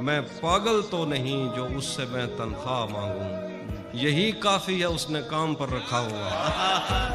میں پاگل تو نہیں جو اس سے میں تنخواہ مانگوں۔ یہی کافی ہے، اس نے کام پر رکھا ہوا۔